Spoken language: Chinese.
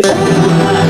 Thank